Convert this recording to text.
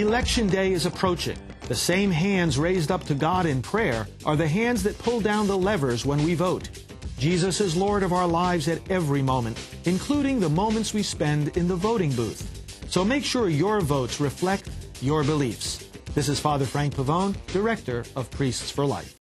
Election day is approaching. The same hands raised up to God in prayer are the hands that pull down the levers when we vote. Jesus is Lord of our lives at every moment, including the moments we spend in the voting booth. So make sure your votes reflect your beliefs. This is Father Frank Pavone, Director of Priests for Life.